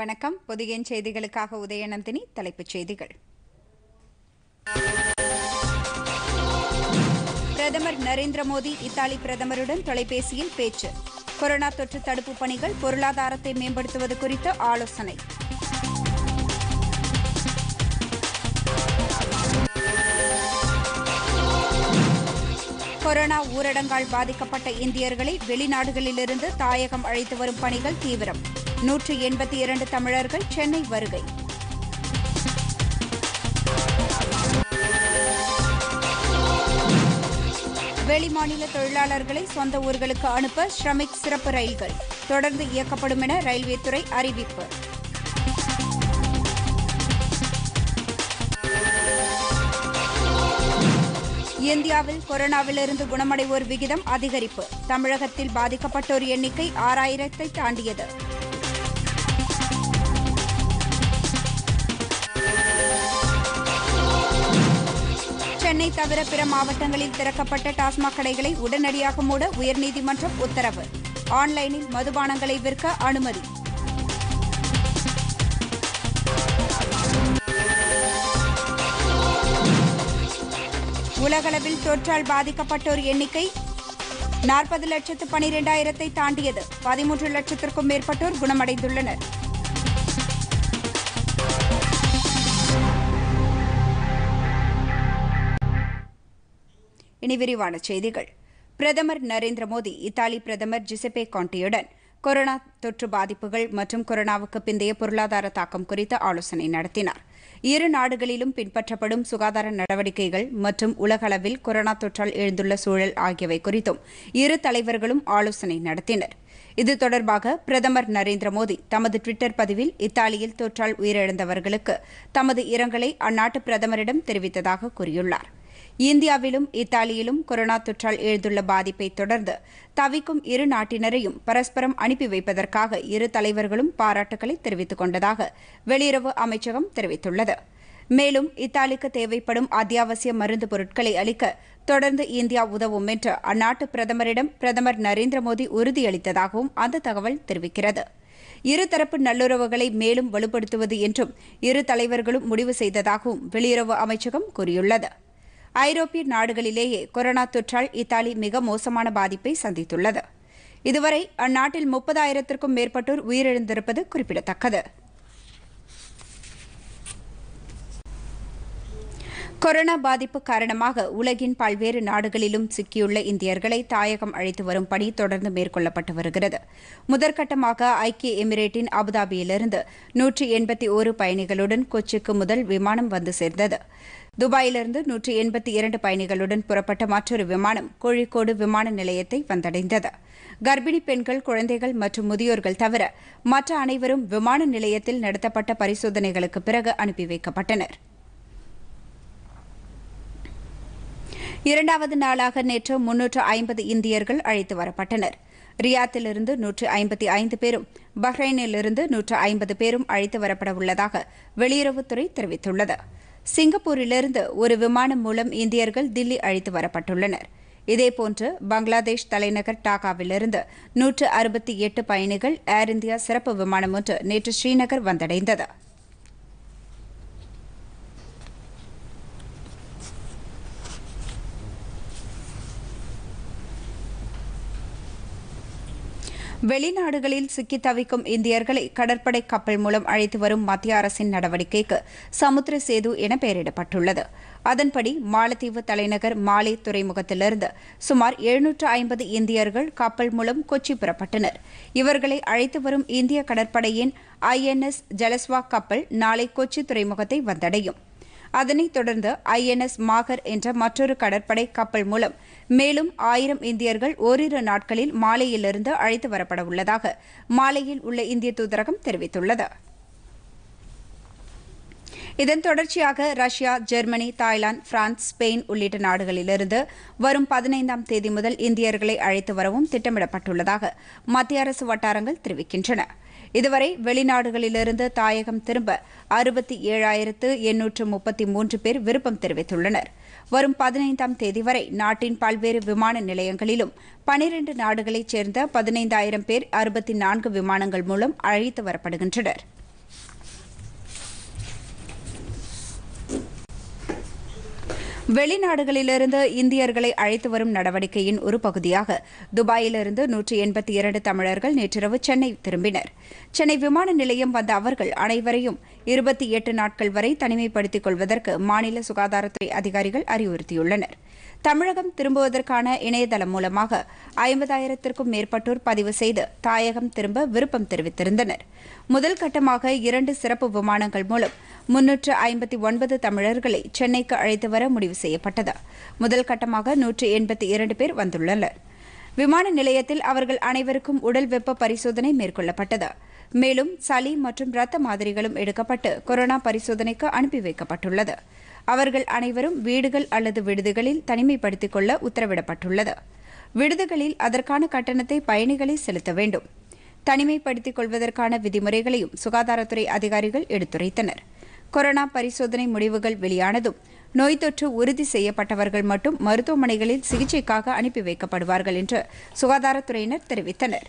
வணக்கம். பொதியன் செய்திகளுக்காக உதயநந்தினி தலைப்புச் செய்திகள். பிரதமர் நரேந்திர மோடி இத்தாலி பிரதமருடன் தொலைபேசியில் பேச்சு. கொரோனா தொற்று தடுப்பு பணிகள் பொருளாதாரத்தை மேம்படுத்துவது குறித்து ஆலோசனை. கொரோனா ஊரடங்கால் பாதிக்கப்பட்ட இந்தியர்களை வெளிநாடுகளிலிருந்து தாயகம் அழைத்து வரும் பணிகள் தீவிரம். நூற்று எண்பத்தி இரண்டு தமிழர்கள் சென்னை வருகை. வெளிமாநில தொழிலாளர்களை சொந்த ஊர்களுக்கு அனுப்ப ஸ்ரமிக் சிறப்பு ரயில்கள். தொடர்ந்து இயக்கப்படும் என ரயில்வே துறை அறிவிப்பு. இந்தியாவில் கொரோனாவிலிருந்து குணமடைவோர் விகிதம் அதிகரிப்பு. தமிழகத்தில் பாதிக்கப்பட்டோர் எண்ணிக்கை ஆறாயிரத்தை தாண்டியது. சென்னை தவிர பிற மாவட்டங்களில் திறக்கப்பட்ட டாஸ்மாக் கடைகளை உடனடியாக மூட உயர்நீதிமன்றம் உத்தரவு. ஆன்லைனில் மதுபானங்களை விற்க அனுமதி. உலகளவில் தொற்றால் பாதிக்கப்பட்டோர் எண்ணிக்கை நாற்பது லட்சத்து பனிரெண்டாயிரத்தை தாண்டியது. பதிமூன்று லட்சத்திற்கும் மேற்பட்டோர் குணமடைந்துள்ளனர். இனி விரிவான செய்திகள். பிரதமர் நரேந்திர மோடி இத்தாலி பிரதமர் ஜிசெபே காண்டியுடன் கொரோனா தொற்று பாதிப்புகள் மற்றும் கொரோனாவுக்கு பிந்தைய பொருளாதார தாக்கம் குறித்து ஆலோசனை நடத்தினார். இரு நாடுகளிலும் பின்பற்றப்படும் சுகாதார நடவடிக்கைகள் மற்றும் உலகளவில் கொரோனா தொற்றால் எழுந்துள்ள சூழல் ஆகியவை குறித்தும் இரு தலைவர்களும் ஆலோசனை நடத்தினர். இது தொடர்பாக பிரதமர் நரேந்திர மோடி தமது டுவிட்டர் பதிவில் இத்தாலியில் தொற்றால் உயிரிழந்தவர்களுக்கு தமது இரங்கலை அந்நாட்டு பிரதமரிடம் தெரிவித்ததாக கூறியுள்ளார். இந்தியாவிலும் இத்தாலியிலும் கொரோனா தொற்றால் எழுந்துள்ள பாதிப்பை தொடர்ந்து தவிக்கும் இரு நாட்டினரையும் பரஸ்பரம் அனுப்பி வைப்பதற்காக இரு தலைவர்களும் பாராட்டுக்களை தெரிவித்துக் கொண்டதாக வெளியுறவு அமைச்சகம் தெரிவித்துள்ளது. மேலும் இத்தாலிக்கு தேவைப்படும் அத்தியாவசிய மருந்து பொருட்களை அளிக்க தொடர்ந்து இந்தியா உதவும் என்று அந்நாட்டு பிரதமரிடம் பிரதமர் நரேந்திர மோடி உறுதியளித்ததாகவும் அந்த தகவல் தெரிவிக்கிறது. இருதரப்பு நல்லுறவுகளை மேலும் வலுப்படுத்துவது என்றும் இரு தலைவர்களும் முடிவு செய்ததாகவும் வெளியுறவு அமைச்சகம் கூறியுள்ளது. ஐரோப்பிய நாடுகளிலேயே கொரோனா தொற்றால் இத்தாலி மிக மோசமான பாதிப்பை சந்தித்துள்ளது. இதுவரை அந்நாட்டில் முப்பதாயிரத்திற்கும் மேற்பட்டோர் உயிரிழந்திருப்பது குறிப்பிடத்தக்கது. கொரோனா பாதிப்பு காரணமாக உலகின் பல்வேறு நாடுகளிலும் சிக்கியுள்ள இந்தியர்களை தாயகம் அழைத்து வரும் பணி தொடர்ந்து மேற்கொள்ளப்பட்டு வருகிறது. முதற்கட்டமாக ஐக்கிய எமிரேட்டின் அபுதாபியிலிருந்து நூற்றி எண்பத்தி ஒரு பயணிகளுடன் கொச்சிக்கு முதல் விமானம் வந்து சேர்ந்தது. துபாயிலிருந்து நூற்றி எண்பத்தி இரண்டு பயணிகளுடன் புறப்பட்ட மற்றொரு விமானம் கோழிக்கோடு விமான நிலையத்தை வந்தடைந்தது. கர்ப்பிணி பெண்கள் குழந்தைகள் மற்றும் முதியோர்கள் தவிர மற்ற அனைவரும் விமான நிலையத்தில் நடத்தப்பட்ட பரிசோதனைகளுக்கு பிறகு அனுப்பி வைக்கப்பட்டனர். இரண்டாவது நாளாக நேற்று முன்னூற்று ஐம்பது இந்தியர்கள் அழைத்து வரப்பட்டனர். ரியாத்திலிருந்து நூற்று ஐம்பத்தி ஐந்து பேரும் பஹ்ரைனிலிருந்து நூற்று ஐம்பது பேரும் அழைத்து வரப்பட உள்ளதாக வெளியுறவுத்துறை தெரிவித்துள்ளது. சிங்கப்பூரிலிருந்து ஒரு விமானம் மூலம் இந்தியர்கள் தில்லி அழைத்து வரப்பட்டுள்ளனர். இதேபோன்று பங்களாதேஷ் தலைநகர் டாக்காவிலிருந்து நூற்று அறுபத்தி எட்டு பயணிகள் ஏர் இந்தியா சிறப்பு விமானம் ஒன்று நேற்று ஸ்ரீநகர் வந்தடைந்தது. வெளிநாடுகளில் சிக்கி தவிக்கும் இந்தியர்களை கடற்படை கப்பல் மூலம் அழைத்து வரும் மத்திய அரசின் நடவடிக்கைக்கு சமுத்திர சேது என பெயரிடப்பட்டுள்ளது. அதன்படி மாலத்தீவு தலைநகர் மாலே துறைமுகத்திலிருந்து சுமார் எழுநூற்று ஐம்பது இந்தியர்கள் கப்பல் மூலம் கொச்சி புறப்பட்டனர். இவர்களை அழைத்து வரும் இந்திய கடற்படையின் ஐஎன்எஸ் ஜலஸ்வா கப்பல் நாளை கொச்சி துறைமுகத்தை வந்தடையும். அதனைத் தொடர்ந்து ஐஎன்எஸ் மாகர் என்ற மற்றொரு கடற்படை கப்பல் மூலம் மேலும் ஆயிரம் இந்தியர்கள் ஓரிரு நாட்களில் மாலையிலிருந்து அழைத்து வரப்பட உள்ளதாக மாலையில் உள்ள இந்திய தூதரகம் தெரிவித்துள்ளது. இதன் தொடர்ச்சியாக Russia Germany Thailand France Spain உள்ளிட்ட நாடுகளிலிருந்து வரும் பதினைந்தாம் தேதி முதல் இந்தியர்களை அழைத்து வரவும் திட்டமிடப்பட்டுள்ளதாக மத்திய அரசு வட்டாரங்கள் தெரிவிக்கின்றன. இதுவரை வெளிநாடுகளிலிருந்து தாயகம் திரும்ப அறுபத்தி ஏழாயிரத்து எண்ணூற்று முப்பத்தி மூன்று பேர் விருப்பம் தெரிவித்துள்ளனர். வரும் பதினைந்தாம் தேதி வரை நாட்டின் பல்வேறு விமான நிலையங்களிலும் பனிரண்டு நாடுகளைச் சேர்ந்த பதினைந்தாயிரம் பேர் அறுபத்தி நான்கு விமானங்கள் மூலம் அழைத்து வரப்படுகின்றனர். வெளிநாடுகளிலிருந்து இந்தியர்களை அழைத்து வரும் நடவடிக்கையின் ஒரு பகுதியாக துபாயிலிருந்து நூற்றி எண்பத்தி இரண்டு தமிழர்கள் நேற்றிரவு சென்னை திரும்பினர். சென்னை விமான நிலையம் வந்த அவர்கள் அனைவரையும் இருபத்தி எட்டு நாட்கள் வரை தனிமைப்படுத்திக் கொள்வதற்கு மாநில சுகாதாரத்துறை அதிகாரிகள் அறிவுறுத்தியுள்ளனர். தமிழகம் திரும்புவதற்கான இணையதளம் மூலமாக ஐம்பதாயிரத்திற்கும் மேற்பட்டோர் பதிவு செய்து தாயகம் திரும்ப விருப்பம் தெரிவித்திருந்தனர். முதல் கட்டமாக இரண்டு சிறப்பு விமானங்கள் மூலம் முன்னூற்று ஐம்பத்தி ஒன்பது தமிழர்களை சென்னைக்கு அழைத்து வர முடிவு செய்யப்பட்டது. முதல் கட்டமாக நூற்று எண்பத்தி இரண்டு பேர் வந்துள்ளனர். விமான நிலையத்தில் அவர்கள் அனைவருக்கும் உடல் வெப்ப பரிசோதனை மேற்கொள்ளப்பட்டது. மேலும் சளி மற்றும் ரத்த மாதிரிகளும் எடுக்கப்பட்டு கொரோனா பரிசோதனைக்கு அனுப்பி வைக்கப்பட்டுள்ளது. அவர்கள் அனைவரும் வீடுகள் அல்லது விடுதிகளில் தனிமைப்படுத்திக் கொள்ள உத்தரவிடப்பட்டுள்ளது. விடுதிகளில் அதற்கான கட்டணத்தை பயணிகளை செலுத்த வேண்டும். தனிமைப்படுத்திக் கொள்வதற்கான விதிமுறைகளையும் சுகாதாரத்துறை அதிகாரிகள் எடுத்துரைத்தனர். கொரோனா பரிசோதனை முடிவுகள் வெளியானதும் நோய் தொற்று உறுதி செய்யப்பட்டவர்கள் மட்டும் மருத்துவமனைகளில் சிகிச்சைக்காக அனுப்பி வைக்கப்படுவார்கள் என்று சுகாதாரத்துறையினர் தெரிவித்தனர்.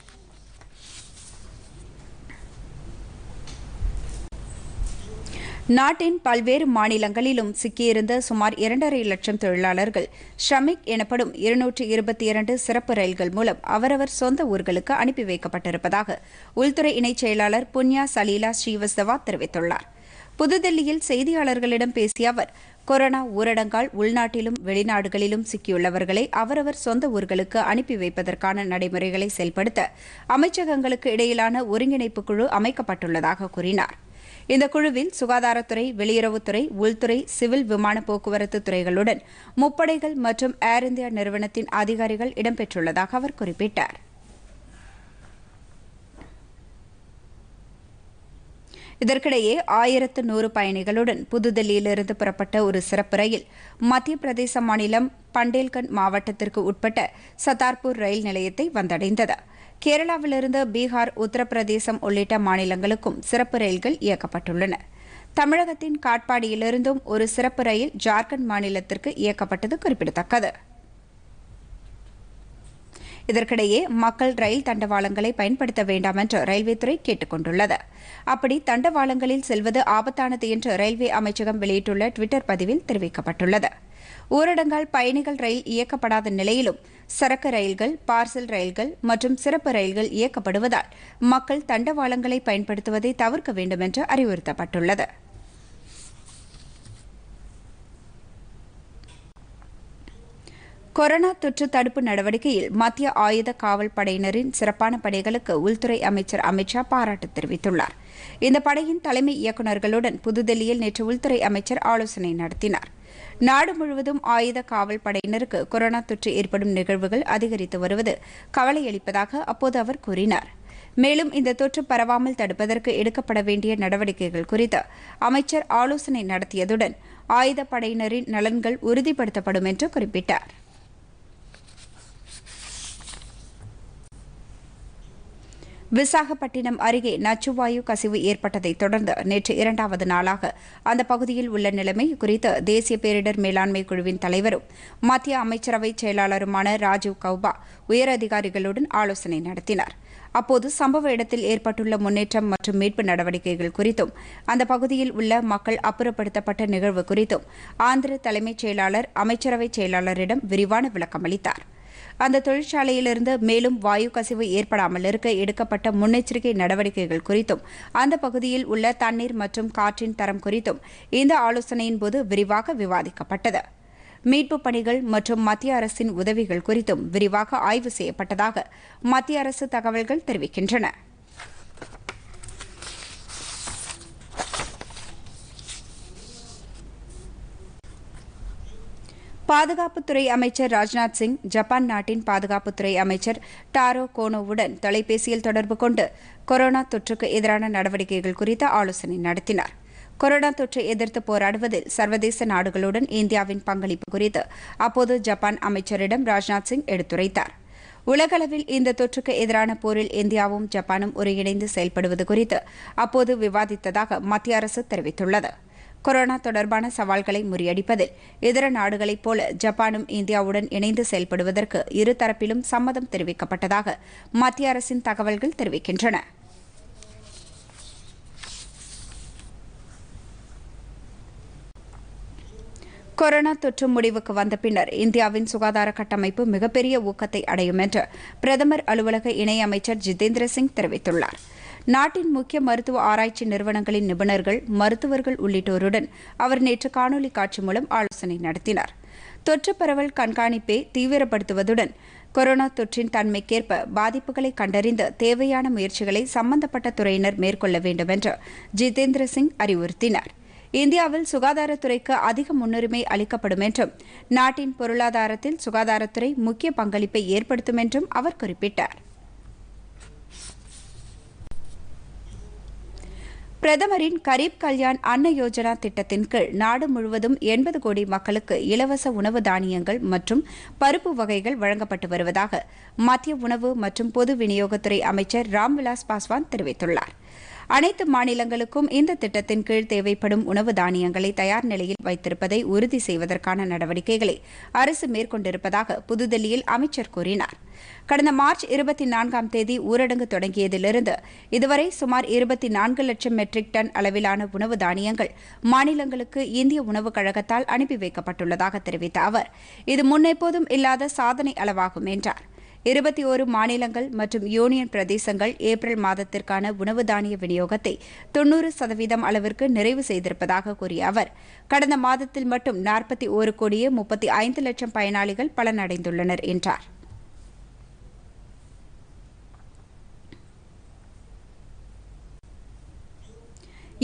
நாட்டின் பல்வேறு மாநிலங்களிலும் சிக்கியிருந்த சுமார் இரண்டரை லட்சம் தொழிலாளர்கள் ஷ்ரமிக் எனப்படும் இருநூற்று இருபத்தி இரண்டு சிறப்பு ரயில்கள் மூலம் அவரவர் சொந்த ஊர்களுக்கு அனுப்பி வைக்கப்பட்டிருப்பதாக உள்துறை இணைச் செயலாளர் புன்யா சலீலா ஸ்ரீவஸ்தவா தெரிவித்துள்ளார். புதுதில்லியில் செய்தியாளர்களிடம் பேசிய அவர் கொரோனா ஊரடங்கால் உள்நாட்டிலும் வெளிநாடுகளிலும் சிக்கியுள்ளவர்களை அவரவர் சொந்த ஊர்களுக்கு அனுப்பி வைப்பதற்கான நடைமுறைகளை செயல்படுத்த அமைச்சகங்களுக்கு இடையிலான ஒருங்கிணைப்பு குழு அமைக்கப்பட்டுள்ளதாக கூறினார். இந்த குழுவில் சுகாதாரத்துறை வெளியுறவுத்துறை உள்துறை சிவில் விமான போக்குவரத்து துறைகளுடன் முப்படைகள் மற்றும் ஏர் இந்தியா நிறுவனத்தின் அதிகாரிகள் இடம்பெற்றுள்ளதாக அவர் குறிப்பிட்டார். இதற்கிடையே ஆயிரத்து நூறு பயணிகளுடன் புதுதில்லியிலிருந்து புறப்பட்ட ஒரு சிறப்பு ரயில் மத்திய பிரதேச மாநிலம் பண்டேல்கண்ட் மாவட்டத்திற்கு உட்பட்ட சத்தார்பூர் ரயில் நிலையத்தை வந்தடைந்தது. கேரளாவிலிருந்து பீகார் உத்தரப்பிரதேசம் உள்ளிட்ட மாநிலங்களுக்கும் சிறப்பு ரயில்கள் இயக்கப்பட்டுள்ளன. தமிழகத்தின் காட்பாடியிலிருந்தும் ஒரு சிறப்பு ரயில் ஜார்க்கண்ட் மாநிலத்திற்கு இயக்கப்பட்டது குறிப்பிடத்தக்கது. இதற்கிடையே மக்கள் ரயில் தண்டவாளங்களை பயன்படுத்த வேண்டாம் என்று ரயில்வே துறை கேட்டுக் கொண்டுள்ளது அப்படி தண்டவாளங்களில் செல்வது ஆபத்தானது என்று ரயில்வே அமைச்சகம் வெளியிட்டுள்ள டுவிட்டர் பதிவில் தெரிவிக்கப்பட்டுள்ளது. ஊரடங்கால் பயணிகள் ரயில் இயக்கப்படாத நிலையிலும் சரக்கு ரயில்கள் பார்சல் ரயில்கள் மற்றும் சிறப்பு ரயில்கள் இயக்கப்படுவதால் மக்கள் தண்டவாளங்களை பயன்படுத்துவதை தவிர்க்க வேண்டும் என்று அறிவுறுத்தப்பட்டுள்ளது. கொரோனா தொற்று தடுப்பு நடவடிக்கையில் மத்திய ஆயுத காவல் படையினரின் சிறப்பான படைகளுக்கு உள்துறை அமைச்சர் அமித்ஷா பாராட்டு தெரிவித்துள்ளார். இந்த படையின் தலைமை இயக்குநர்களுடன் புதுதில்லியில் நேற்று உள்துறை அமைச்சர் ஆலோசனை நடத்தினார். நாடு முழுவதும் ஆயுத காவல் படையினருக்கு கொரோனா தொற்று ஏற்படும் நிகழ்வுகள் அதிகரித்து வருவது கவலையளிப்பதாக அப்போது அவர் கூறினார். மேலும் இந்த தொற்று பரவாமல் தடுப்பதற்கு எடுக்கப்பட வேண்டிய நடவடிக்கைகள் குறித்து அமைச்சர் ஆலோசனை நடத்தியதுடன் ஆயுதப்படையினரின் நலன்கள் உறுதிப்படுத்தப்படும் என்று குறிப்பிட்டார். விசாகப்பட்டினம் அருகே நச்சுவாயு கசிவு ஏற்பட்டதை தொடர்ந்து நேற்று இரண்டாவது நாளாக அந்த பகுதியில் உள்ள நிலைமை குறித்து தேசிய பேரிடர் மேலாண்மை குழுவின் தலைவரும் மத்திய அமைச்சரவை செயலாளருமான ராஜீவ் கௌபா உயரதிகாரிகளுடன் ஆலோசனை நடத்தினார். அப்போது சம்பவ இடத்தில் ஏற்பட்டுள்ள முன்னேற்றம் மற்றும் மீட்பு நடவடிக்கைகள் குறித்தும் அந்த பகுதியில் உள்ள மக்கள் அப்புறப்படுத்தப்பட்ட நிகழ்வு குறித்தும் ஆந்திர தலைமைச் செயலாளர் அமைச்சரவை செயலாளரிடம் விரிவான விளக்கமளித்தார். அந்த தொழிற்சாலையிலிருந்து மேலும் வாயு கசிவு ஏற்படாமல் இருக்க எடுக்கப்பட்ட முன்னெச்சரிக்கை நடவடிக்கைகள் குறித்தும் அந்த பகுதியில் உள்ள தண்ணீர் மற்றும் காற்றின் தரம் குறித்தும் இந்த ஆலோசனையின் போது விரிவாக விவாதிக்கப்பட்டது. மீட்புப் பணிகள் மற்றும் மத்திய அரசின் உதவிகள் குறித்தும் விரிவாக ஆய்வு செய்யப்பட்டதாக மத்திய அரசு தகவல்கள் தெரிவிக்கின்றன. பாதுகாப்புத்துறை அமைச்சர் ராஜ்நாத் சிங் ஜப்பான் நாட்டின் பாதுகாப்புத்துறை அமைச்சர் டாரோ கோனோவுடன் தொலைபேசியில் தொடர்பு கொண்டு கொரோனா தொற்றுக்கு எதிரான நடவடிக்கைகள் குறித்து ஆலோசனை நடத்தினார். கொரோனா தொற்றை எதிர்த்து போராடுவதில் சர்வதேச நாடுகளுடன் இந்தியாவின் பங்களிப்பு குறித்து அப்போது ஜப்பான் அமைச்சரிடம் ராஜ்நாத் சிங் எடுத்துரைத்தார். உலகளவில் இந்த தொற்றுக்கு எதிரான போரில் இந்தியாவும் ஜப்பானும் ஒருங்கிணைந்து செயல்படுவது குறித்து அப்போது விவாதித்ததாக மத்திய அரசு தெரிவித்துள்ளது. கொரோனா தொடர்பான சவால்களை முறியடிப்பதில் இதர நாடுகளைப் போல ஜப்பானும் இந்தியாவுடன் இணைந்து செயல்படுவதற்கு இருதரப்பிலும் சம்மதம் தெரிவிக்கப்பட்டதாக மத்திய அரசின் தகவல்கள் தெரிவிக்கின்றன. கொரோனா தொற்று முடிவுக்கு வந்த பின்னர் இந்தியாவின் சுகாதார கட்டமைப்பு மிகப்பெரிய ஊக்கத்தை அடையும் என்று பிரதமர் அலுவலக இணையமைச்சர் ஜிதேந்திர சிங் தெரிவித்துள்ளார். நாட்டின் முக்கிய மருத்துவ ஆராய்ச்சி நிறுவனங்களின் நிபுணர்கள் மருத்துவர்கள் உள்ளிட்டோருடன் அவர் நேற்று காணொலி காட்சி மூலம் ஆலோசனை நடத்தினார். தொற்று பரவல் கண்காணிப்பை தீவிரப்படுத்துவதுடன் கொரோனா தொற்றின் தன்மைக்கேற்ப பாதிப்புகளை கண்டறிந்து தேவையான முயற்சிகளை சம்பந்தப்பட்ட துறையினர் மேற்கொள்ள வேண்டும் என்று ஜிதேந்திர சிங் அறிவுறுத்தினார். இந்தியாவில் சுகாதாரத்துறைக்கு அதிக முன்னுரிமை அளிக்கப்படும் என்றும் நாட்டின் பொருளாதாரத்தில் சுகாதாரத்துறை முக்கிய பங்களிப்பை ஏற்படுத்தும் என்றும் அவர் குறிப்பிட்டார். பிரதமரின் கரீப் கல்யாண் அன்ன யோஜனா திட்டத்தின் கீழ் நாடு முழுவதும் எண்பது கோடி மக்களுக்கு இலவச உணவு தானியங்கள் மற்றும் பருப்பு வகைகள் வழங்கப்பட்டு வருவதாக மத்திய உணவு மற்றும் பொது விநியோகத்துறை அமைச்சர் ராம்விலாஸ் பாஸ்வான் தெரிவித்துள்ளார். அனைத்து மாநிலங்களுக்கும் இந்த திட்டத்தின் கீழ் தேவைப்படும் உணவு தானியங்களை தயார் நிலையில் வைத்திருப்பதை உறுதி செய்வதற்கான நடவடிக்கைகளை அரசு மேற்கொண்டிருப்பதாக புதுதில்லியில் அமைச்சர் கூறினார். கடந்த மார்ச் இருபத்தி நான்காம் தேதி ஊரடங்கு தொடங்கியதிலிருந்து இதுவரை சுமார் இருபத்தி நான்கு லட்சம் மெட்ரிக் டன் அளவிலான உணவு தானியங்கள் மாநிலங்களுக்கு இந்திய உணவுக் கழகத்தால் அனுப்பி வைக்கப்பட்டுள்ளதாக தெரிவித்த அவர் இது முன்னெப்போதும் இல்லாத சாதனை அளவாகும் என்றார். இருபத்தி ஒரு மாநிலங்கள் மற்றும் யூனியன் பிரதேசங்கள் ஏப்ரல் மாதத்திற்கான உணவு தானிய விநியோகத்தை தொன்னூறு சதவீதம் அளவிற்கு நிறைவு செய்திருப்பதாக கூறிய அவர். கடந்த மாதத்தில் மட்டும் நாற்பத்தி ஒரு கோடியே முப்பத்தி ஐந்து லட்சம் பயனாளிகள் பலனடைந்துள்ளனர் என்றார்.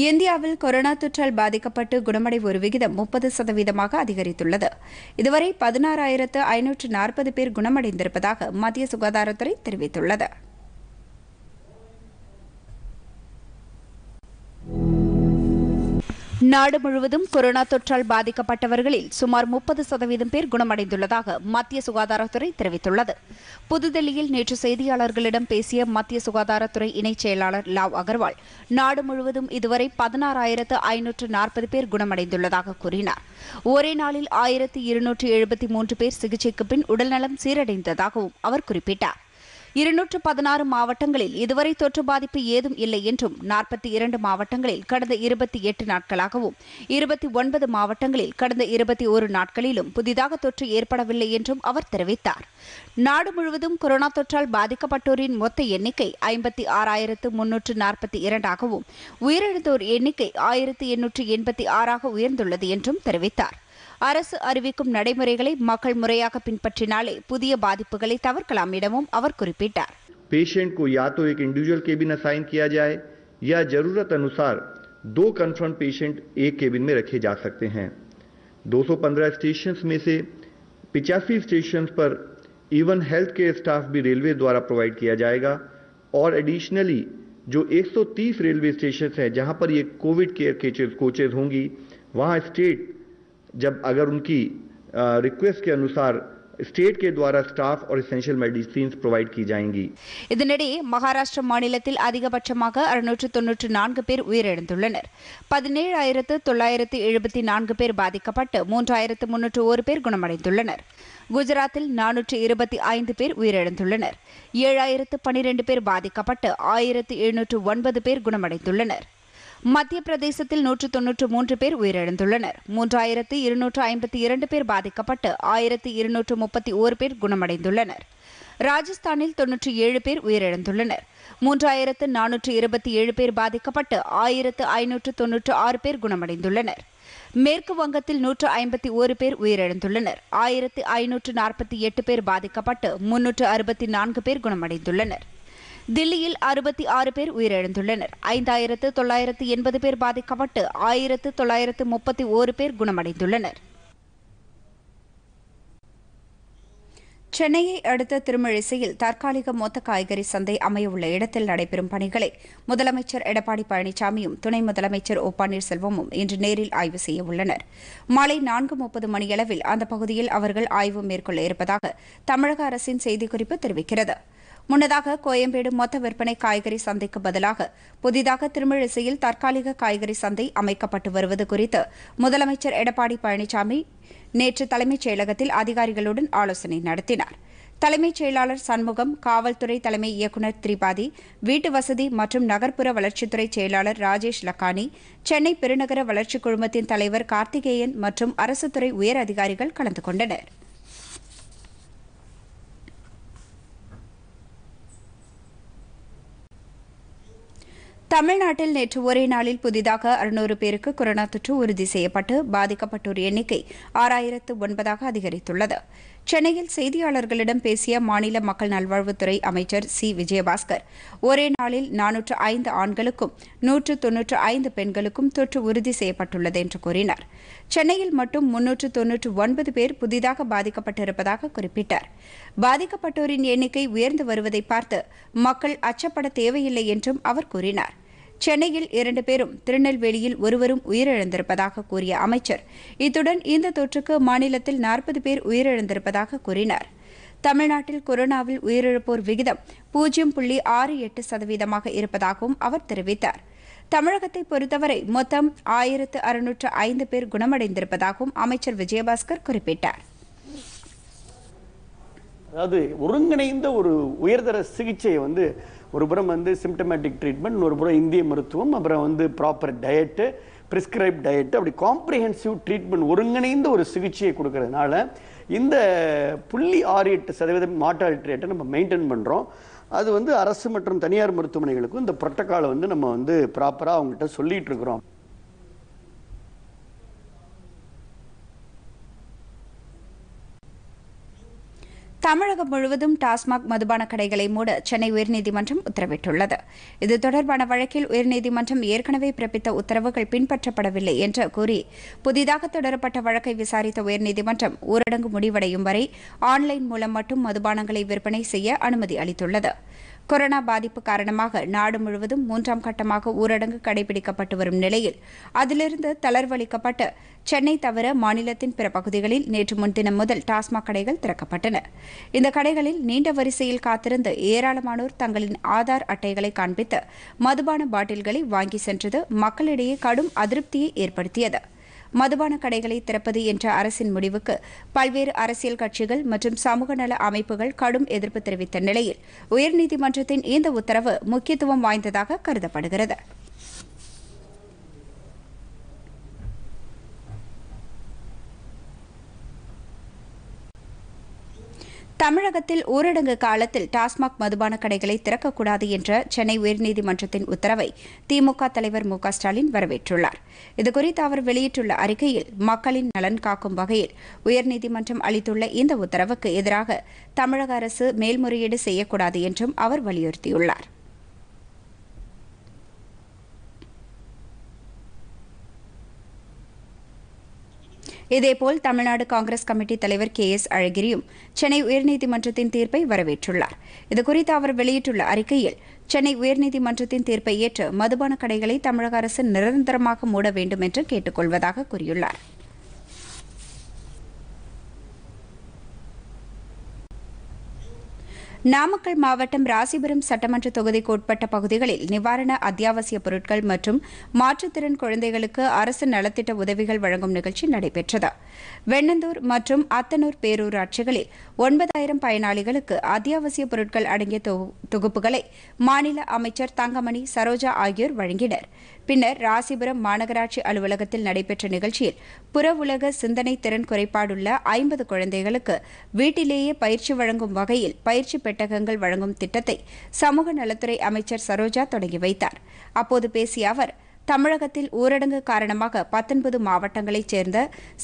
இந்தியாவில் கொரோனா தொற்றால் பாதிக்கப்பட்டு குணமடைவோர் விகிதம் முப்பது சதவீதமாக அதிகரித்துள்ளது. இதுவரை பதினாறாயிரத்து ஐநூற்று நாற்பது பேர் குணமடைந்திருப்பதாக மத்திய சுகாதாரத்துறை தெரிவித்துள்ளது. நாடு முழுவதும் கொரோனா தொற்றால் பாதிக்கப்பட்டவர்களில் சுமார் முப்பது சதவீதம் பேர் குணமடைந்துள்ளதாக மத்திய சுகாதாரத்துறை தெரிவித்துள்ளது. புதுதில்லியில் நேற்று செய்தியாளர்களிடம் பேசிய மத்திய சுகாதாரத்துறை இணைச் செயலாளர் லாவ் அகர்வால் நாடு முழுவதும் இதுவரை பதினாறாயிரத்து ஐநூற்று நாற்பது பேர் குணமடைந்துள்ளதாக கூறினார். ஒரே நாளில் ஆயிரத்து இருநூற்று எழுபத்தி மூன்று பேர் சிகிச்சைக்கு பின் உடல்நலம் சீரடைந்ததாகவும் அவர் குறிப்பிட்டார். இருநூற்று பதினாறு மாவட்டங்களில் இதுவரை தொற்று பாதிப்பு ஏதும் இல்லை என்றும் நாற்பத்தி இரண்டு மாவட்டங்களில் கடந்த இருபத்தி எட்டு நாட்களாகவும் இருபத்தி ஒன்பது மாவட்டங்களில் கடந்த இருபத்தி ஒரு நாட்களிலும் புதிதாக தொற்று ஏற்படவில்லை என்றும் அவர் தெரிவித்தார். நாடு முழுவதும் கொரோனா தொற்றால் பாதிக்கப்பட்டோரின் மொத்த எண்ணிக்கை ஐம்பத்தி ஆறாயிரத்து முன்னூற்று நாற்பத்தி இரண்டாகவும் உயிரிழந்தோர் எண்ணிக்கை ஆயிரத்து எண்ணூற்று எண்பத்தி ஆறாக உயர்ந்துள்ளது என்றும் தெரிவித்தார். அரசு அறிவிக்கும் நடைமுறைகளை மக்கள் முறையாக பின்பற்றினாலே புதிய பாதிப்புகளை தவிர்க்கலாம் எனவும் அவர் குறிப்பிட்டார் पेशेंट को या तो एक इंडिविजुअल केबिन असाइन किया जाए या जरूरत अनुसार दो कन्फर्म पेशेंट एक केबिन में रखे जा सकते हैं 215 स्टेशंस में से पिचासी स्टेशंस पर इवन हेल्थ केयर स्टाफ भी रेलवे द्वारा प्रोवाइड किया जाएगा और एडिशनली जो 130 रेलवे स्टेशन हैं जहां पर ये कोविड केयर कोचेज होंगी वहां स्टेट जब अगर उनकी रिक्वेस्ट के अनुसार स्टेट के द्वारा स्टाफ और इसेंशियल मेडिसिन प्रोवाइड की जाएंगी இதனிடையே மகாராஷ்டிர மாநிலத்தில் அதிகபட்சமாக அறுநூற்று தொன்னூற்று நான்கு பேர் உயிரிழந்துள்ளனர் பதினேழாயிரத்து தொள்ளாயிரத்து எழுபத்தி நான்கு பேர் பாதிக்கப்பட்டு மூன்றாயிரத்து முன்னூற்று ஒரு பேர் குணமடைந்துள்ளனர் குஜராத்தில் நானூற்று இருபத்தி ஐந்து பேர் உயிரிழந்துள்ளனர் ஏழாயிரத்து பனிரெண்டு பேர் பாதிக்கப்பட்டு ஆயிரத்து எழுநூற்று ஒன்பது பேர் குணமடைந்துள்ளனர் மத்திய பிரதேசத்தில் நூற்று தொன்னூற்று மூன்று பேர் உயிரிழந்துள்ளனர். மூன்றாயிரத்து இருநூற்று ஐம்பத்தி இரண்டு பேர் பாதிக்கப்பட்டு ஆயிரத்து இருநூற்று முப்பத்தி ஓரு பேர் குணமடைந்துள்ளனர். ராஜஸ்தானில் தொன்னூற்றி ஏழு பேர் உயிரிழந்துள்ளனர். மூன்றாயிரத்து நானூற்று இருபத்தி ஏழு பேர் பாதிக்கப்பட்டு ஆயிரத்து ஐநூற்று தொன்னூற்று ஆறு பேர் குணமடைந்துள்ளனர். மேற்கு வங்கத்தில் நூற்று ஐம்பத்தி ஒரு பேர் உயிரிழந்துள்ளனர். ஆயிரத்து ஐநூற்று நாற்பத்தி எட்டு பேர் பாதிக்கப்பட்டு முன்னூற்று அறுபத்தி நான்கு பேர் குணமடைந்துள்ளனர். தில்லியில் அறுபத்தி ஆறு பேர் உயிரிழந்துள்ளனர். ஐந்தாயிரத்து தொள்ளாயிரத்து எண்பது பேர் பாதிக்கப்பட்டு ஆயிரத்து தொள்ளாயிரத்து முப்பத்தி ஓரு பேர் குணமடைந்துள்ளனர். சென்னையை அடுத்த திருமழிசையில் தற்காலிக மொத்த காய்கறி சந்தை அமையவுள்ள இடத்தில் நடைபெறும் பணிகளை முதலமைச்சர் எடப்பாடி பழனிசாமியும் துணை முதலமைச்சர் ஓ பன்னீர்செல்வமும் இன்று நேரில் ஆய்வு செய்ய உள்ளனர். மாலை நான்கு முப்பது மணியளவில் அந்த பகுதியில் அவர்கள் ஆய்வு மேற்கொள்ள இருப்பதாக தமிழக அரசின் செய்திக்குறிப்பு தெரிவிக்கிறது. முன்னதாக கோயம்பேடு மொத்த விற்பனை காய்கறி சந்தைக்கு பதிலாக புதிதாக திருமிழிசையில் தற்காலிக காய்கறி சந்தை அமைக்கப்பட்டு வருவது குறித்து முதலமைச்சர் எடப்பாடி பழனிசாமி நேற்று தலைமைச் செயலகத்தில் அதிகாரிகளுடன் ஆலோசனை நடத்தினார். தலைமைச் செயலாளர் சண்முகம் காவல்துறை தலைமை இயக்குநர் திரிபாதி வீட்டு வசதி மற்றும் நகர்ப்புற வளர்ச்சித்துறை செயலாளர் ராஜேஷ் லக்கானி சென்னை பெருநகர வளர்ச்சிக் குழுமத்தின் தலைவர் கார்த்திகேயன் மற்றும் அரசுத்துறை உயர் அதிகாரிகள் கலந்து கொண்டனர். தமிழ்நாட்டில் நேற்று ஒரே நாளில் புதிதாக அறுநூறு பேருக்கு கொரோனா தொற்று உறுதி செய்யப்பட்டு பாதிக்கப்பட்டோர் எண்ணிக்கை ஆறாயிரத்து ஒன்பதாக அதிகரித்துள்ளது. சென்னையில் செய்தியாளர்களிடம் பேசிய மாநில மக்கள் நல்வாழ்வுத்துறை அமைச்சர் சி. விஜயபாஸ்கர் ஒரே நாளில் நானூற்று ஐந்து ஆண்களுக்கும் நூற்று தொன்னூற்று ஐந்து பெண்களுக்கும் தொற்று உறுதி செய்யப்பட்டுள்ளது என்று கூறினார். சென்னையில் மட்டும் முன்னூற்று தொன்னூற்று ஒன்பது பேர் புதிதாக பாதிக்கப்பட்டிருப்பதாக குறிப்பிட்டார். பாதிக்கப்பட்டோரின் எண்ணிக்கை உயர்ந்து வருவதை பார்த்து மக்கள் அச்சப்பட தேவையில்லை என்றும் அவர் கூறினார். சென்னையில் இரண்டு பேரும் திருநெல்வேலியில் ஒருவரும் உயிரிழந்திருப்பதாக கூறிய அமைச்சர். இத்துடன் இந்த தொற்றுக்கு மாநிலத்தில் நாற்பது பேர் உயிரிழந்திருப்பதாக கூறினார். தமிழ்நாட்டில் கொரோனாவில் உயிரிழப்போர் விகிதம் பூஜ்ஜியம் புள்ளி ஆறு எட்டு சதவீதமாக இருப்பதாகவும் அவர் தெரிவித்தார். தமிழகத்தை பொறுத்தவரை மொத்தம் ஆயிரத்து அறுநூற்று ஐந்து பேர் குணமடைந்திருப்பதாகவும் அமைச்சர் விஜயபாஸ்கர் குறிப்பிட்டார். அதாவது ஒருங்கிணைந்த ஒரு உயர்தர சிகிச்சையை வந்து ஒரு புறம் வந்து சிம்டமேட்டிக் ட்ரீட்மெண்ட் ஒரு புறம் இந்திய மருத்துவம் அப்புறம் வந்து ப்ராப்பர் டயட்டு ப்ரிஸ்கிரைப் டயட்டு அப்படி காம்ப்ரிஹென்சிவ் ட்ரீட்மெண்ட் ஒருங்கிணைந்த ஒரு சிகிச்சையை கொடுக்கறதுனால இந்த புள்ளி ஆறு எட்டு சதவீதம் மார்டாலிட்டி ரேட்டை நம்ம மெயின்டைன் பண்ணுறோம் அது வந்து அரசு மற்றும் தனியார் மருத்துவமனைகளுக்கும் இந்த புரோட்டோக்காலை வந்து நம்ம வந்து ப்ராப்பராக அவங்ககிட்ட சொல்லிகிட்டு இருக்கிறோம். தமிழகம் முழுவதும் டாஸ்மாக் மதுபான கடைகளை மூட சென்னை உயர்நீதிமன்றம் உத்தரவிட்டுள்ளது. இது தொடர்பான வழக்கில் உயர்நீதிமன்றம் ஏற்கனவே பிறப்பித்த உத்தரவுகள் பின்பற்றப்படவில்லை என்று கூறி புதிதாக தொடரப்பட்ட வழக்கை விசாரித்த உயர்நீதிமன்றம் ஊரடங்கு முடிவடையும் வரை ஆன்லைன் மூலம் மட்டும் மதுபானங்களை விற்பனை செய்ய அனுமதி அளித்துள்ளது. கொரோனா பாதிப்பு காரணமாக நாடு முழுவதும் மூன்றாம் கட்டமாக ஊரடங்கு கடைபிடிக்கப்பட்டு வரும் நிலையில் அதிலிருந்து தளர்வளிக்கப்பட்டு சென்னை தவிர மாநிலத்தின் பிற பகுதிகளில் நேற்று முன்தினம் முதல் டாஸ்மாக் கடைகள் திறக்கப்பட்டன. இந்த கடைகளில் நீண்ட வரிசையில் காத்திருந்து ஏராளமானோர் தங்களின் ஆதார் அட்டைகளை காண்பித்து மதுபான பாட்டில்களை வாங்கி சென்றது. மக்களிடையே கடும் அதிருப்தியை ஏற்படுத்தியது. மதுபான கடைகளை திறப்பது என்ற அரசின் முடிவுக்கு பல்வேறு அரசியல் கட்சிகள் மற்றும் சமூக நல அமைப்புகள் கடும் எதிர்ப்பு தெரிவித்த நிலையில் உயர்நீதிமன்றத்தின் இந்த உத்தரவு முக்கியத்துவம் வாய்ந்ததாக கருதப்படுகிறது. தமிழகத்தில் ஊரடங்கு காலத்தில் டாஸ்மாக் மதுபான கடைகளை திறக்கக்கூடாது என்ற சென்னை உயர்நீதிமன்றத்தின் உத்தரவை திமுக தலைவர் மு க ஸ்டாலின் வரவேற்றுள்ளார். இதுகுறித்து அவர் வெளியிட்டுள்ள அறிக்கையில் மக்களின் நலன் காக்கும் வகையில் உயர்நீதிமன்றம் அளித்துள்ள இந்த உத்தரவுக்கு எதிராக தமிழக அரசு மேல்முறையீடு செய்யக்கூடாது என்றும் அவர் வலியுறுத்தியுள்ளார். இதேபோல் தமிழ்நாடு காங்கிரஸ் கமிட்டி தலைவர் கே எஸ் அழகிரியும் சென்னை உயர்நீதிமன்றத்தின் தீர்ப்பை வரவேற்றுள்ளார். இதுகுறித்து அவர் வெளியிட்டுள்ள அறிக்கையில் சென்னை உயர்நீதிமன்றத்தின் தீர்ப்பை ஏற்று மதுபான கடைகளை தமிழக அரசு நிரந்தரமாக மூட வேண்டும் என்று கேட்டுக் கொள்வதாக நாமக்கல் மாவட்டம் ராசிபுரம் சட்டமன்ற தொகுதிக்கு உட்பட்ட பகுதிகளில் நிவாரண அத்தியாவசிய பொருட்கள் மற்றும் மாற்றுத்திறன் குழந்தைகளுக்கு அரசு நலத்திட்ட உதவிகள் வழங்கும் நிகழ்ச்சி நடைபெற்றது. வெண்ணந்தூர் மற்றும் அத்தனூர் பேரூராட்சிகளில் ஒன்பதாயிரம் பயனாளிகளுக்கு அத்தியாவசிய பொருட்கள் அடங்கிய தொகு- தொகுப்புகளை மாநில அமைச்சர் தங்கமணி சரோஜா ஆகியோர் வழங்கினர். பின்னர் ராசிபுரம் மாநகராட்சி அலுவலகத்தில் நடைபெற்ற நிகழ்ச்சியில் புற உலக சிந்தனை திறன் குறைபாடுள்ள ஐம்பது குழந்தைகளுக்கு வீட்டிலேயே பயிற்சி வழங்கும் வகையில் பயிற்சி பெட்டகங்கள் வழங்கும் திட்டத்தை சமூக நலத்துறை அமைச்சர் சரோஜா தொடங்கி வைத்தார். அப்போது பேசிய அவர் தமிழகத்தில் ஊரடங்கு காரணமாக பத்தொன்பது மாவட்டங்களைச் சேர்ந்த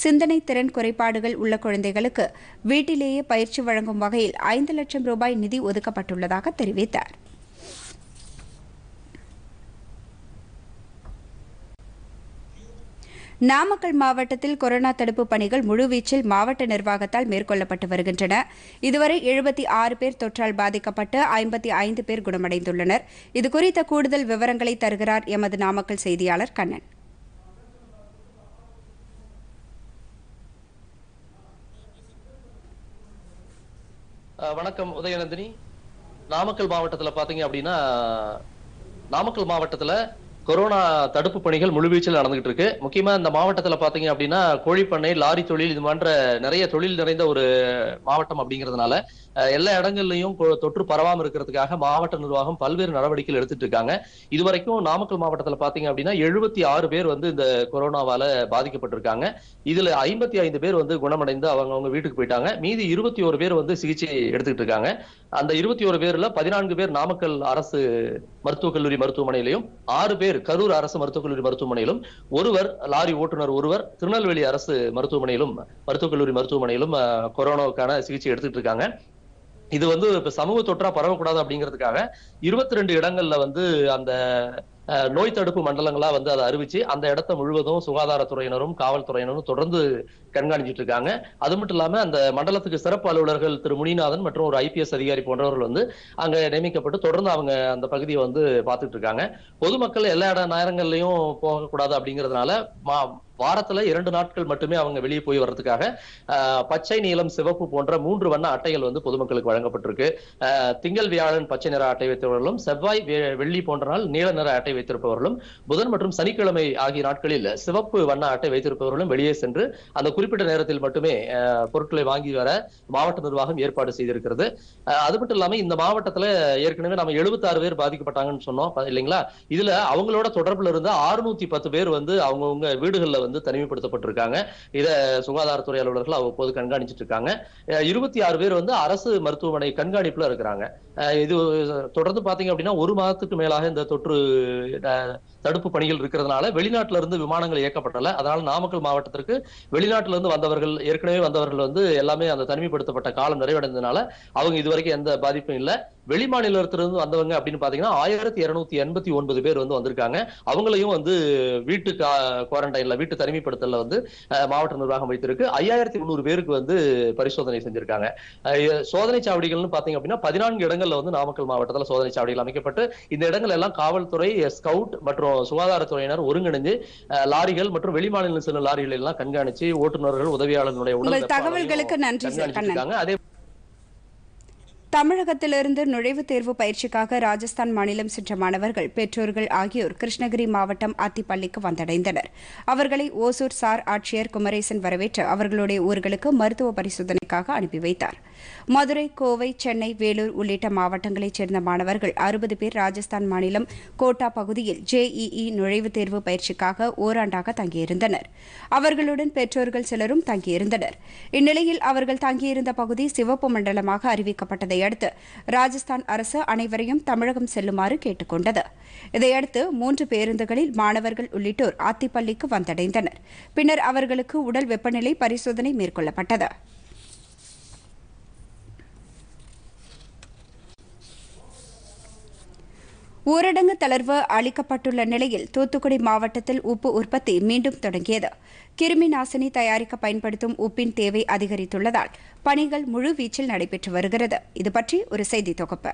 சிந்தனை திறன் குறைபாடுகள் உள்ள குழந்தைகளுக்கு வீட்டிலேயே பயிற்சி வழங்கும் வகையில் ஐந்து லட்சம் ரூபாய் நிதி ஒதுக்கப்பட்டுள்ளதாக தெரிவித்தார். நாமக்கல் மாவட்டத்தில் கொரோனா தடுப்பு பணிகள் முழுவீச்சில் மாவட்ட நிர்வாகத்தால் மேற்கொள்ளப்பட்டு வருகின்றன. இதுவரை எழுபத்தி ஆறு பேர் தொற்றால் பாதிக்கப்பட்டு ஐம்பத்தி ஐந்து பேர் குணமடைந்துள்ளனர். இதுகுறித்த கூடுதல் விவரங்களை தருகிறார் எமது நாமக்கல் செய்தியாளர் கண்ணன். வணக்கம் உதயநந்தினி. நாமக்கல் மாவட்டத்தில் பார்த்தீங்க அப்படின்னா நாமக்கல் மாவட்டத்தில் கொரோனா தடுப்பு பணிகள் முழுவீச்சில் நடந்துகிட்டு இருக்கு. முக்கியமா இந்த மாவட்டத்துல பாத்தீங்க அப்படின்னா கோழிப்பண்ணை லாரி தொழில் இது போன்ற நிறைய தொழில் நிறைந்த ஒரு மாவட்டம் அப்படிங்கிறதுனால எல்லா இடங்கள்லயும் தொற்று பரவாம இருக்கிறதுக்காக மாவட்ட நிர்வாகம் பல்வேறு நடவடிக்கைகள் எடுத்துட்டு இருக்காங்க. இதுவரைக்கும் நாமக்கல் மாவட்டத்துல பாத்தீங்க அப்படின்னா எழுபத்தி ஆறு பேர் வந்து இந்த கொரோனாவால பாதிக்கப்பட்டிருக்காங்க. இதுல ஐம்பத்தி ஐந்து பேர் வந்து குணமடைந்து அவங்க அவங்க வீட்டுக்கு போயிட்டாங்க. மீதி இருபத்தி ஒரு பேர் வந்து சிகிச்சை எடுத்துக்கிட்டு இருக்காங்க. அந்த இருபத்தி ஒரு பேர்ல பதினான்கு பேர் நாமக்கல் அரசு மருத்துவக் கல்லூரி மருத்துவமனையிலும் ஆறு பேர் கரூர் அரசு மருத்துவக் கல்லூரி மருத்துவமனையிலும் ஒருவர் லாரி ஓட்டுநர் ஒருவர் திருநெல்வேலி அரசு மருத்துவமனையிலும் மருத்துவக் கல்லூரி மருத்துவமனையிலும் கொரோனாவுக்கான சிகிச்சை எடுத்துட்டு இருக்காங்க. இது வந்து இப்ப சமூக தொற்றா பரவக்கூடாது அப்படிங்கிறதுக்காக இருபத்தி ரெண்டு இடங்கள்ல வந்து அந்த நோய் தடுப்பு மண்டலங்களா வந்து அதை அறிவிச்சு அந்த இடத்த முழுவதும் சுகாதாரத்துறையினரும் காவல்துறையினரும் தொடர்ந்து கண்காணிச்சிட்டு இருக்காங்க. அது மட்டும் இல்லாம அந்த மண்டலத்துக்கு சிறப்பு அலுவலர்கள் திரு முனிநாதன் மற்றும் ஒரு ஐபிஎஸ் அதிகாரி போன்றவர்கள் வந்து அங்க நியமிக்கப்பட்டு தொடர்ந்து அவங்க அந்த பகுதியை வந்து பார்த்துட்டு இருக்காங்க. பொதுமக்கள் எல்லா இட நேரங்கள்லயும் போகக்கூடாது அப்படிங்கிறதுனால மா- வாரத்துல இரண்டு நாட்கள் மட்டுமே அவங்க வெளியே போய் வர்றதுக்காக பச்சை நீளம் சிவப்பு போன்ற மூன்று வண்ண அட்டைகள் வந்து பொதுமக்களுக்கு வழங்கப்பட்டிருக்கு. திங்கள் வியாழன் பச்சை நிற அட்டை வைத்தவர்களும் செவ்வாய் வெள்ளி போன்ற நாள் நீல நிற அட்டை வைத்திருப்பவர்களும் புதன் மற்றும் சனிக்கிழமை ஆகிய நாட்களில் சிவப்பு வண்ண அட்டை வைத்திருப்பவர்களும் வெளியே சென்று அந்த குறிப்பிட்ட நேரத்தில் மட்டுமே பொருட்களை வாங்கி வர மாவட்ட நிர்வாகம் ஏற்பாடு செய்திருக்கிறது. அது மட்டும் இல்லாம இந்த மாவட்டத்துல ஏற்கனவே நம்ம 76 பேர் பாதிக்கப்பட்டாங்கன்னு சொன்னோம் இல்லைங்களா? இதுல அவங்களோட தொடர்புல இருந்து அறுநூத்தி பத்து பேர் வந்து அவங்கவுங்க வீடுகள்ல வந்து தனிமைப்படுத்தப்பட்டிருக்காங்க. இதை சுகாதாரத்துறை அலுவலர்கள் அவ்வப்போது கண்காணிச்சிட்டு இருக்காங்க இருபத்தி ஆறு பேர் வந்து அரசு மருத்துவமனை கண்காணிப்புல இருக்கிறாங்க இது தொடர்ந்து பாத்தீங்க அப்படின்னா ஒரு மாதத்துக்கு மேலாக இந்த தொற்று தடுப்பு பணிகள் இருக்கிறதுனால வெளிநாட்டில இருந்து விமானங்கள் இயக்கப்படல. அதனால நாமக்கல் மாவட்டத்திற்கு வெளிநாட்டில இருந்து வந்தவர்கள் ஏற்கனவே வந்தவர்கள் வந்து எல்லாமே அந்த தனிமைப்படுத்தப்பட்ட காலம் நிறைவடைந்ததுனால அவங்க இதுவரைக்கும் எந்த பாதிப்பும் இல்ல. வெளி மாநிலத்திலிருந்து வந்தவங்க அப்படின்னு பாத்தீங்கன்னா ஆயிரத்தி இருநூத்தி எண்பத்தி ஒன்பது பேர் வந்து வந்திருக்காங்க. அவங்களையும் வந்து வீட்டு குவாரண்டைன்ல வீட்டு தனிமைப்படுத்தல வந்து மாவட்ட நிர்வாகம் வைத்திருக்கு. ஐயாயிரத்தி முந்நூறு பேருக்கு வந்து பரிசோதனை செஞ்சிருக்காங்க. சோதனை சாவடிகள்னு பாத்தீங்க அப்படின்னா பதினான்கு இடங்கள்ல வந்து நாமக்கல் மாவட்டத்தில் சோதனை சாவடிகள் அமைக்கப்பட்டு இந்த இடங்கள் எல்லாம் காவல்துறை ஸ்கவுட் மற்றும் சுகாதாரத்துறையினர் ஒருங்கிணைந்து லாரிகள் மற்றும் வெளிமாநில செல்லும் லாரிகள் எல்லாம் கண்காணிச்சு ஓட்டுநர்கள் உதவியாளர்களுடைய உடல் தகவல்களுக்கு நன்றி அதே தமிழகத்திலிருந்து நுழைவுத் தேர்வு பயிற்சிக்காக ராஜஸ்தான் மாநிலம் சென்ற மாணவர்கள் பெற்றோர்கள் ஆகியோர் கிருஷ்ணகிரி மாவட்டம் அத்திப்பள்ளிக்கு வந்தடைந்தனர். அவர்களை ஓசூர் சார் ஆட்சியர் குமரேசன் வரவேற்று அவர்களுடைய ஊர்களுக்கு மருத்துவ பரிசோதனைக்காக அனுப்பி வைத்தார். மதுரை கோவை சென்னை வேலூர் உள்ளிட்ட மாவட்டங்களைச் சேர்ந்த மாணவர்கள் அறுபது பேர் ராஜஸ்தான் மாநிலம் கோட்டா பகுதியில் ஜேஇஇ நுழைவுத் தேர்வு பயிற்சிக்காக ஓராண்டாக தங்கியிருந்தனர். அவர்களுடன் பெற்றோர்கள் சிலரும் தங்கியிருந்தனர். இந்நிலையில் அவர்கள் தங்கியிருந்த பகுதி சிவப்பு மண்டலமாக அறிவிக்கப்பட்டதை அடுத்து ராஜஸ்தான் அரசு அனைவரையும் தமிழகம் செல்லுமாறு கேட்டுக் கொண்டது இதையடுத்து மூன்று பேருந்துகளில் மாணவர்கள் உள்ளிட்டோர் ஆத்திப்பள்ளிக்கு வந்தடைந்தனர். பின்னர் அவர்களுக்கு உடல் வெப்பநிலை பரிசோதனை மேற்கொள்ளப்பட்டது. ஊரடங்கு தளர்வு அளிக்கப்பட்டுள்ள நிலையில் தூத்துக்குடி மாவட்டத்தில் உப்பு உற்பத்தி மீண்டும் தொடங்கியது. கிருமி நாசினி தயாரிக்க பயன்படுத்தும் உப்பின் தேவை அதிகரித்துள்ளதால் பணிகள் முழுவீச்சில் நடைபெற்று வருகிறது. இதுபற்றி ஒரு செய்தி தொகுப்பு.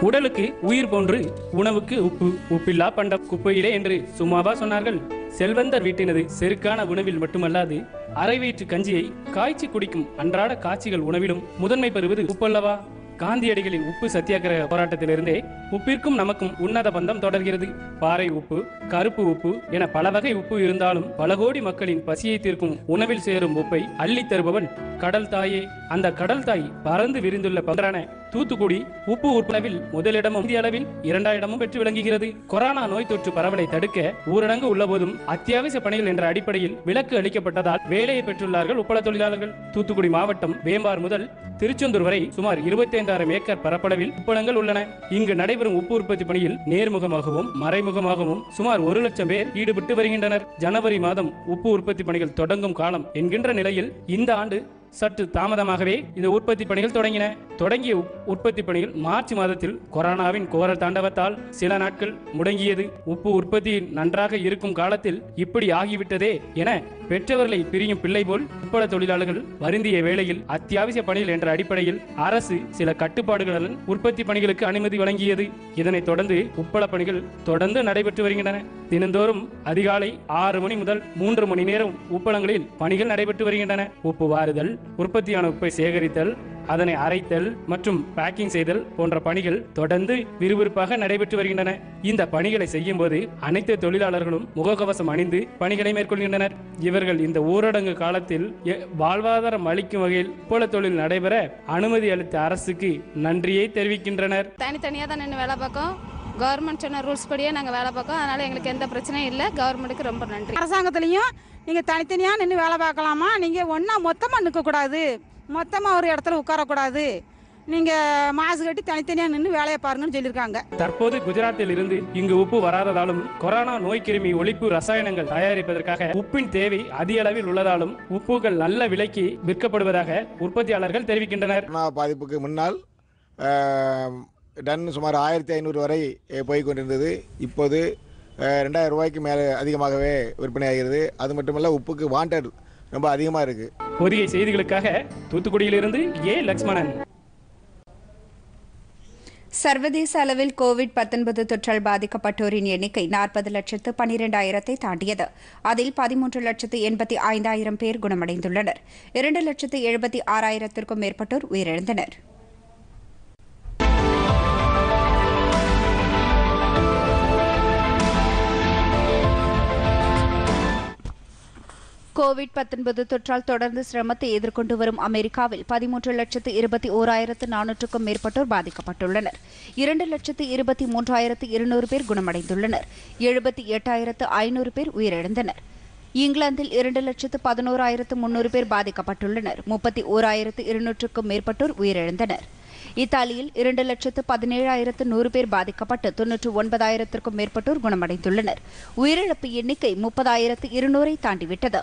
உடலுக்கு உயிர் போன்று உணவுக்கு உப்பு உப்பில்லா பண்டம் குப்பையிலே என்று சும்மாவா சொன்னார்கள். செல்வந்தர் வீட்டினது செருக்கான உணவில் மட்டுமல்லாது அரைவயிற்று கஞ்சியை காய்ச்சி குடிக்கும் அன்றாட காட்சிகள் உணவிலும் முதன்மை பெறுவது உப்பல்லவா? காந்தியடிகளின் உப்பு சத்தியாகிரக போராட்டத்திலிருந்தே உப்பிற்கும் நமக்கும் உன்னத பந்தம் தொடர்கிறது. பாறை உப்பு கருப்பு உப்பு என பல வகை உப்பு இருந்தாலும் பல கோடி மக்களின் பசியை தீர்க்கும் உணவில் சேரும் உப்பை அள்ளித் தருபவன் கடல் தாயே. அந்த கடல் தாய் பறந்து விரிந்துள்ள பங்கரான தூத்துக்குடி உப்பு உற்பளவில் முதலிடமும் இந்திய அளவில் இரண்டாயிரமும் பெற்று விளங்குகிறது. கொரோனா நோய் தொற்று பரவலை தடுக்க ஊரடங்கு உள்ளபோதும் அத்தியாவசிய பணிகள் என்ற அடிப்படையில் விலக்கு அளிக்கப்பட்டதால் வேலையை பெற்றுள்ளார்கள் உப்பள தொழிலாளர்கள். தூத்துக்குடி மாவட்டம் வேம்பார் முதல் திருச்செந்தூர் வரை சுமார் இருபத்தி இரண்டாயிரம் ஏக்கர் பரப்பளவில் உப்பளங்கள் உள்ளன. இங்கு நடைபெறும் உப்பு உற்பத்தி பணியில் நேர்முகமாகவும் மறைமுகமாகவும் சுமார் ஒரு லட்சம் பேர் ஈடுபட்டு வருகின்றனர். ஜனவரி மாதம் உப்பு உற்பத்தி பணிகள் தொடங்கும் காலம் என்கின்ற நிலையில் இந்த ஆண்டு சற்று தாமதமாகவே இந்த உற்பத்தி பணிகள் தொடங்கின. தொடங்கிய உற்பத்தி பணிகள் மார்ச் மாதத்தில் கொரோனாவின் கோர தாண்டவத்தால் சில நாட்கள் முடங்கியது. உப்பு உற்பத்தி நன்றாக இருக்கும் காலத்தில் இப்படி ஆகிவிட்டதே என பெற்றவர்களை பிரியும் பிள்ளை போல் உப்பள தொழிலாளர்கள் வருந்திய வேளையில் அத்தியாவசிய பணிகள் என்ற அடிப்படையில் அரசு சில கட்டுப்பாடுகளுடன் உற்பத்தி பணிகளுக்கு அனுமதி வழங்கியது. இதனைத் தொடர்ந்து உப்பள பணிகள் தொடர்ந்து நடைபெற்று வருகின்றன. தினந்தோறும் அதிகாலை ஆறு மணி முதல் மூன்று மணி நேரம் உப்பளங்களில் பணிகள் நடைபெற்று வருகின்றன. உப்பு வாருதல் உற்பத்தியான உப்பை சேகரித்தல் அதனை அரைத்தல் மற்றும் பேக்கிங் செய்தல் போன்ற பணிகள் தொடர்ந்து விறுவிறுப்பாக நடைபெற்று வருகின்றன. இந்த பணிகளை செய்யும் போது அனைத்து தொழிலாளர்களும் முகக்கவசம் அணிந்து பணிகளை மேற்கொள்கின்றனர். இவர்கள் இந்த ஊரடங்கு காலத்தில் வாழ்வாதாரம் அளிக்கும் வகையில் போல தொழில் நடைபெற அனுமதி அளித்த அரசுக்கு நன்றியை தெரிவிக்கின்றனர். தனித்தனியாக தான் வேலை பார்க்கும். கவர்மெண்ட் சொன்ன ரூல்ஸ் படியே நாங்கள் வேலை பார்க்கோம் அதனால் எங்களுக்கு எந்த பிரச்சனையும் இல்லை. கவர்மெண்ட்டுக்கு ரொம்ப நன்றி. அரசாங்கத்துலேயும் நீங்கள் தனித்தனியாக நின்று வேலை பார்க்கலாமா? நீங்கள் ஒன்றா மொத்தமாக நிற்கக்கூடாது மொத்தமாக ஒரு இடத்துல உட்காரக்கூடாது நீங்கள் மாசு கட்டி தனித்தனியாக நின்று வேலையை பாருங்கன்னு சொல்லியிருக்காங்க. தற்போது குஜராத்தில் இருந்து இங்கு உப்பு வராததாலும் கொரோனா நோய் கிருமி ஒழிப்பு ரசாயனங்கள் தயாரிப்பதற்காக உப்பின் தேவை அதிக அளவில் உள்ளதாலும் உப்புகள் நல்ல விலைக்கு விற்கப்படுவதாக உற்பத்தியாளர்கள் தெரிவிக்கின்றனர். பாதிப்புக்கு முன்னால் டன் சுமார் ஆயிரத்தி ஐநூறு வரை போய் கொண்டிருந்தது இப்போது ரெண்டாயிரம் ரூபாய்க்கு மேலே அதிகமாகவே விற்பனையாகிறது. அது மட்டுமல்ல உப்புக்கு வாண்டட் ரொம்ப அதிகமாக இருக்குது பொதிகை செய்திகளுக்காக தூத்துக்குடியிலிருந்து ஏ லக்ஷ்மணன். சர்வதேச அளவில் கோவிட் 19 தொற்றால் பாதிக்கப்பட்டோரின் எண்ணிக்கை நாற்பது லட்சத்து பனிரெண்டாயிரத்தை தாண்டியது. அதில் பதிமூன்று லட்சத்து எண்பத்தி ஐந்தாயிரம் பேர் குணமடைந்துள்ளனர். இரண்டு லட்சத்து எழுபத்தி ஆறாயிரத்திற்கும் மேற்பட்டோர் உயிரிழந்தனர். கோவிட் 19 தொற்றால் தொடர்ந்து சிரமத்தை எதிர்கொண்டு வரும் அமெரிக்காவில் பதிமூன்று லட்சத்து இருபத்தி ஓராயிரத்து நானூற்றுக்கும் மேற்பட்டோர் பாதிக்கப்பட்டுள்ளனர். இரண்டு லட்சத்து இருபத்தி மூன்றாயிரத்து இருநூறு பேர் குணமடைந்துள்ளனர். எழுபத்தி எட்டாயிரத்து ஐநூறு பேர் உயிரிழந்தனர். இங்கிலாந்தில் இரண்டு லட்சத்து பதினோராயிரத்து முன்னூறு பேர் பாதிக்கப்பட்டுள்ளனர். முப்பத்தி ஓராயிரத்து இருநூற்றுக்கும் மேற்பட்டோர் உயிரிழந்தனர். இத்தாலியில் இரண்டு லட்சத்து பதினேழாயிரத்து நூறு பேர் பாதிக்கப்பட்டு தொன்னூற்று ஒன்பதாயிரத்திற்கும் மேற்பட்டோர் குணமடைந்துள்ளனர். உயிரிழப்பு எண்ணிக்கை முப்பதாயிரத்து இருநூறை தாண்டிவிட்டது.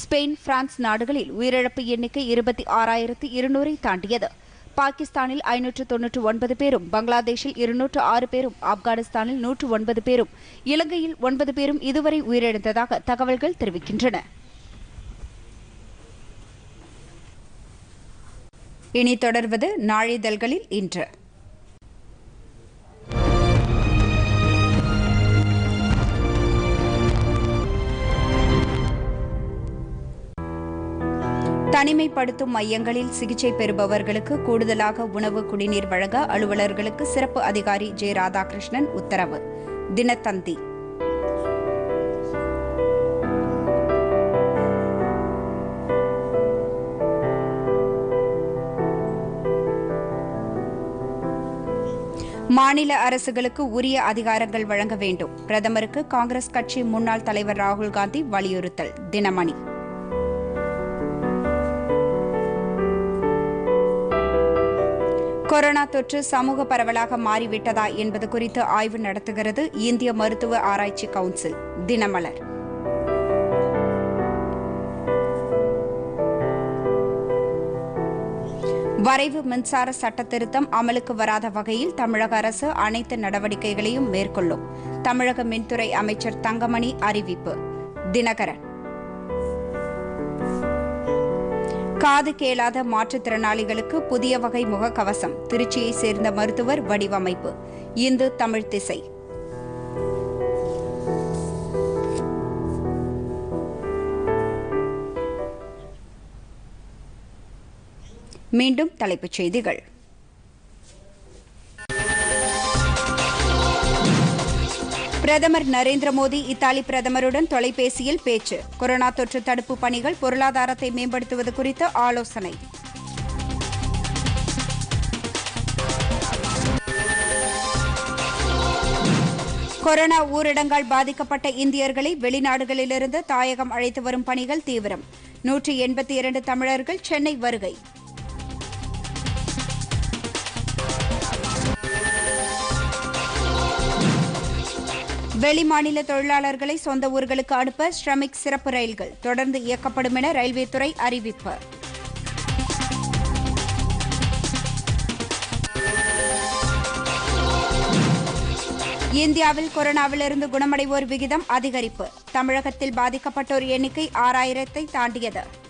ஸ்பெயின் பிரான்ஸ் நாடுகளில் உயிரிழப்பு எண்ணிக்கை இருபத்தி ஆறாயிரத்து இருநூறை தாண்டியது. பாகிஸ்தானில் ஐநூற்று தொன்னூற்று ஒன்பது பேரும் பங்களாதேஷில் இருநூற்று ஆறு பேரும் ஆப்கானிஸ்தானில் நூற்று ஒன்பது பேரும் இலங்கையில் ஒன்பது பேரும் இதுவரை உயிரிழந்ததாக தகவல்கள் தெரிவிக்கின்றன. இனி தொடர்வது நாளிதழ்களில் இன்று. தனிமைப்படுத்தும் மையங்களில் சிகிச்சை பெறுபவர்களுக்கு கூடுதலாக உணவு குடிநீர் வழங்க அலுவலர்களுக்கு சிறப்பு அதிகாரி ஜெ. ராதாகிருஷ்ணன் உத்தரவு. தினத்தந்தி. மாநில அரசுகளுக்கு உரிய அதிகாரங்கள் வழங்க வேண்டும். பிரதமருக்கு காங்கிரஸ் கட்சி முன்னாள் தலைவர் ராகுல் காந்தி வலியுறுத்தல். தினமணி. கொரோனா தொற்று சமூக பரவலாக மாறிவிட்டதா என்பது குறித்து ஆய்வு நடத்துகிறது இந்திய மருத்துவ ஆராய்ச்சி கவுன்சில். தினமலர். வரைவு மின்சார சட்ட திருத்தம் அமலுக்கு வராத வகையில் தமிழக அரசு அனைத்து நடவடிக்கைகளையும் மேற்கொள்ளும். தமிழக மின்துறை அமைச்சர் தங்கமணி அறிவிப்பு. தினகரன். காது கேளாத மாற்றுத்திறனாளிகளுக்கு புதிய வகை முகக்கவசம். திருச்சியை சேர்ந்த மருத்துவர் வடிவமைப்பு. இந்து தமிழ் திசை. மீண்டும் தலைப்புச் செய்திகள். பிரதமர் நரேந்திர மோடி இத்தாலி பிரதமருடன் தொலைபேசியில் பேச்சு. கொரோனா தொற்று தடுப்பு பணிகள் பொருளாதாரத்தை மேம்படுத்துவது குறித்து ஆலோசனை. கொரோனா ஊரடங்கால் பாதிக்கப்பட்ட இந்தியர்களை வெளிநாடுகளிலிருந்து தாயகம் அழைத்து வரும் பணிகள் தீவிரம். நூற்றி எண்பத்தி இரண்டு தமிழர்கள் சென்னை வருகை. வெளிமாநில தொழிலாளர்களை சொந்த ஊர்களுக்கு அனுப்ப ஸ்ரமிக் சிறப்பு ரயில்கள் தொடர்ந்து இயக்கப்படும் என ரயில்வே துறை அறிவிப்பு. இந்தியாவில் கொரோனாவிலிருந்து குணமடைவோர் விகிதம் அதிகரிப்பு. தமிழகத்தில் பாதிக்கப்பட்டோர் எண்ணிக்கை ஆறாயிரத்தை தாண்டியது.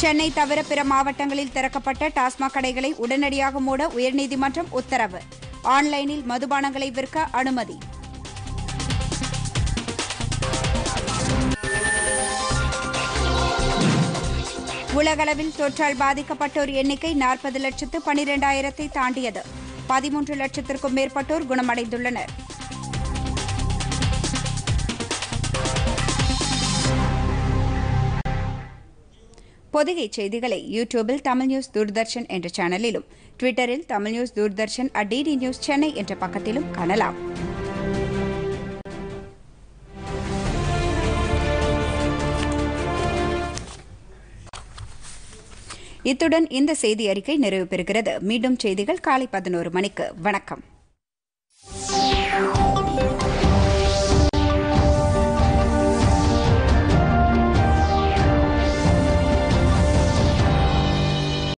சென்னை தவிர பிற மாவட்டங்களில் திறக்கப்பட்ட டாஸ்மாக் கடைகளை உடனடியாக மூட உயர்நீதிமன்றம் உத்தரவு. ஆன்லைனில் மதுபானங்களை விற்க அனுமதி. உலகளவில் தொற்றால் பாதிக்கப்பட்டோர் எண்ணிக்கை நாற்பது லட்சத்து பனிரெண்டாயிரத்தை தாண்டியது. பதிமூன்று லட்சத்திற்கும் மேற்பட்டோர் குணமடைந்துள்ளனர். பொதிகை செய்திகளை யூடியூபில் தமிழ் நியூஸ் தூர்தர்ஷன் என்ற சேனலிலும் ட்விட்டரில் Tamil news Doordarshan at DD news Chennai என்ற பக்கத்திலும் காணலாம். இத்துடன் இந்த செய்தி அறிக்கை நிறைவு பெறுகிறது. மீண்டும் செய்திகள் காலை பதினோரு மணிக்கு. வணக்கம்.